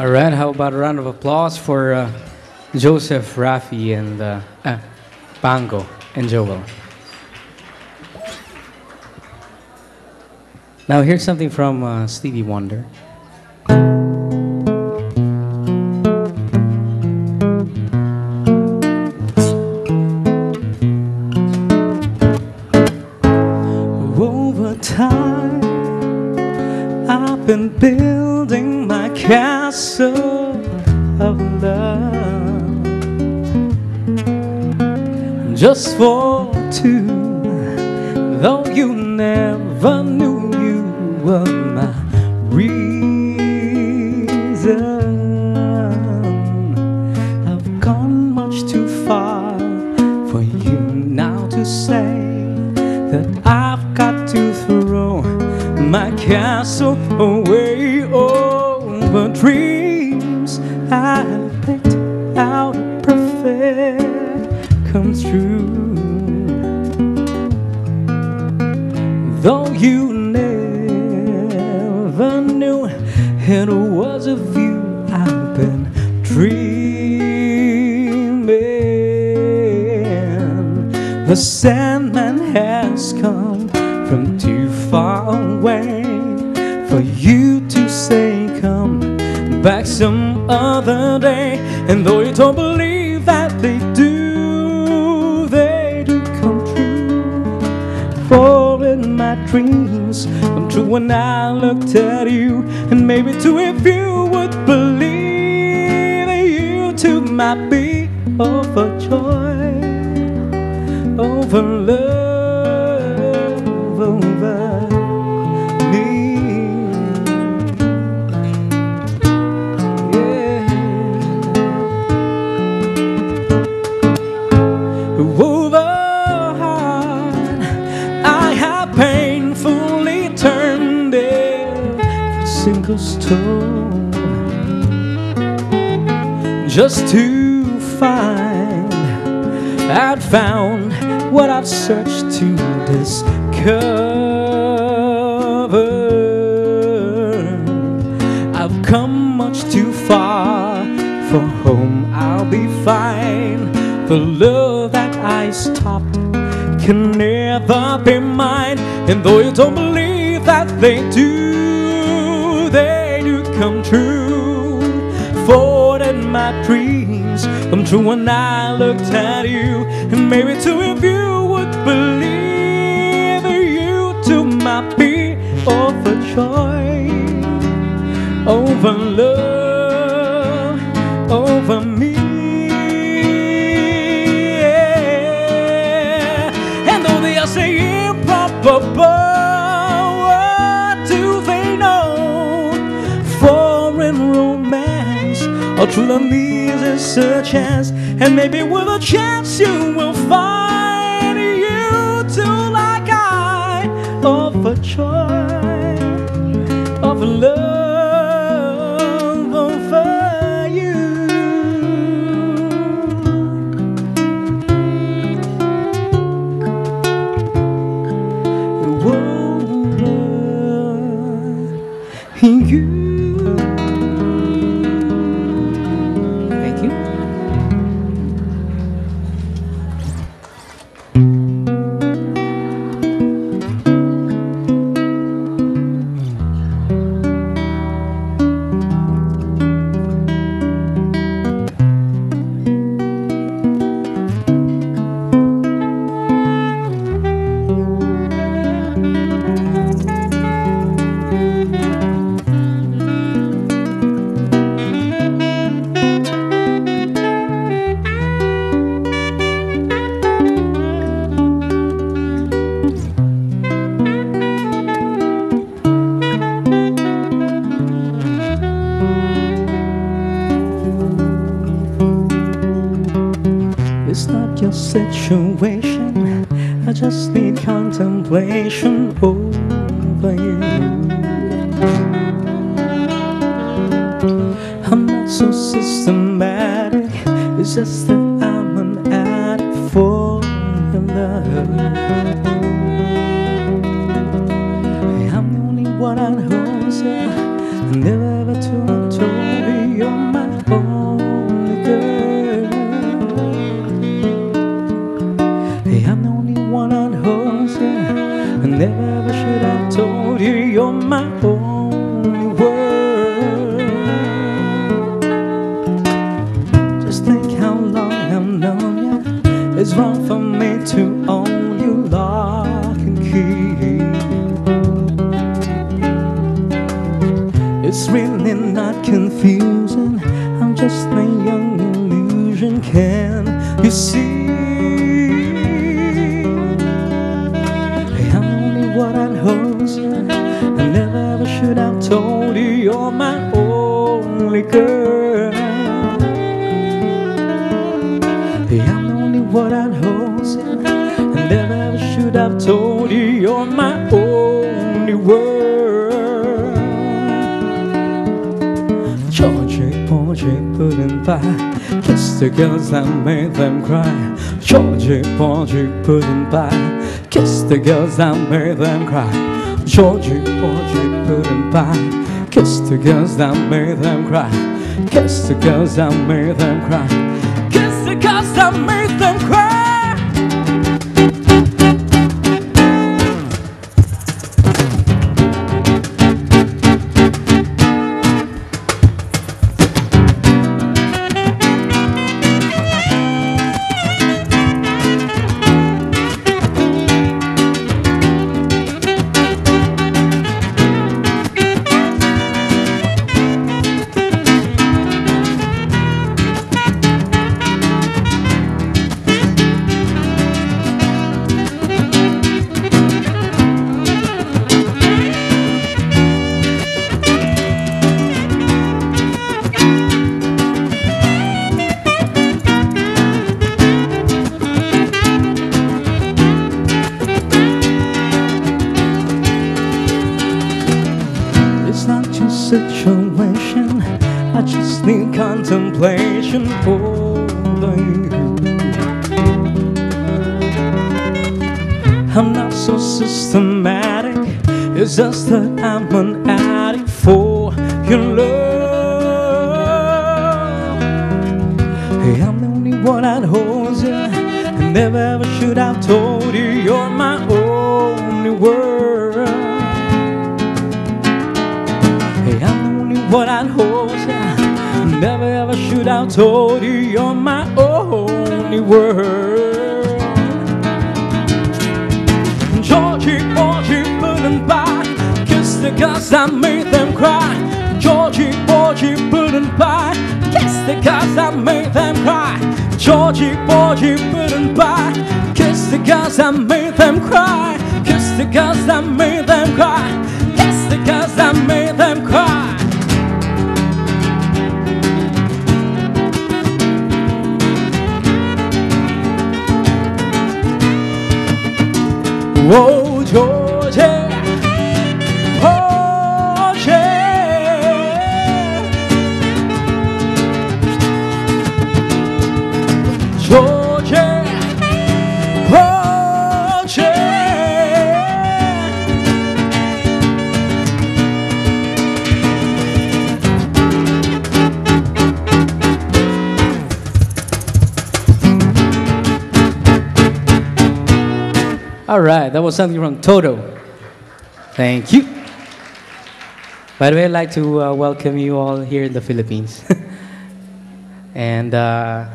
All right, how about a round of applause for uh, Joseph, Rafi, and uh, uh, Pango and Joel. Now here's something from uh, Stevie Wonder. I've been building my castle of love just for two. Though you never knew you were my reason, castle away over dreams I picked out perfect comes true. Though you never knew it was of you I've been dreaming. The Sandman has come from too far away for you to say, Come back some other day. And though you don't believe that they do, they do come true. For in my dreams come true when I looked at you, and maybe too if you would believe that you too might be overjoyed over love single stone just to find I'd found what I've searched to discover. I've come much too far for home. I'll be fine. The love that I stopped can never be mine. And though you don't believe that they do, they do come true. For in my dreams come true when I looked at you. And maybe too if you would believe you too might be overjoyed over love, over me. And though they improbable, all true love needs is a chance, and maybe with a chance you will find your situation. I just need contemplation over you. I'm not so systematic. It's just that I'm an addict for your love. You're my only world. Just think how long I've known you. It's wrong for me to own you lock and key. It's really not confusing. Only girl. I'm the only what I holds you. I never ever should have told you you're my only world. Georgie, Porgy, pudding pie. Kiss the girls that made them cry. Georgie, Porgy, pudding pie. Kiss the girls that made them cry. Georgie, Porgy, pudding pie. Kiss the girls that made them cry. Kiss the girls that made them cry. Kiss the girls that made them cry. Situation. I just need contemplation over you. I'm not so systematic. It's just that I'm an addict for your love. Hey, I'm the only one that holds you. I never ever should have told you you're my only world. One that you. Never ever should have told you you're my only world. Georgie, Georgie, putting back. Kiss the girls that made them cry. Georgie, Georgie, putting back. Kiss the girls that made them cry. Georgie, Georgie, putting back. Kiss the girls that made them cry. Kiss the girls that made them cry. All right, that was something from Toto. Thank you. By the way, I'd like to uh, welcome you all here in the Philippines. and uh,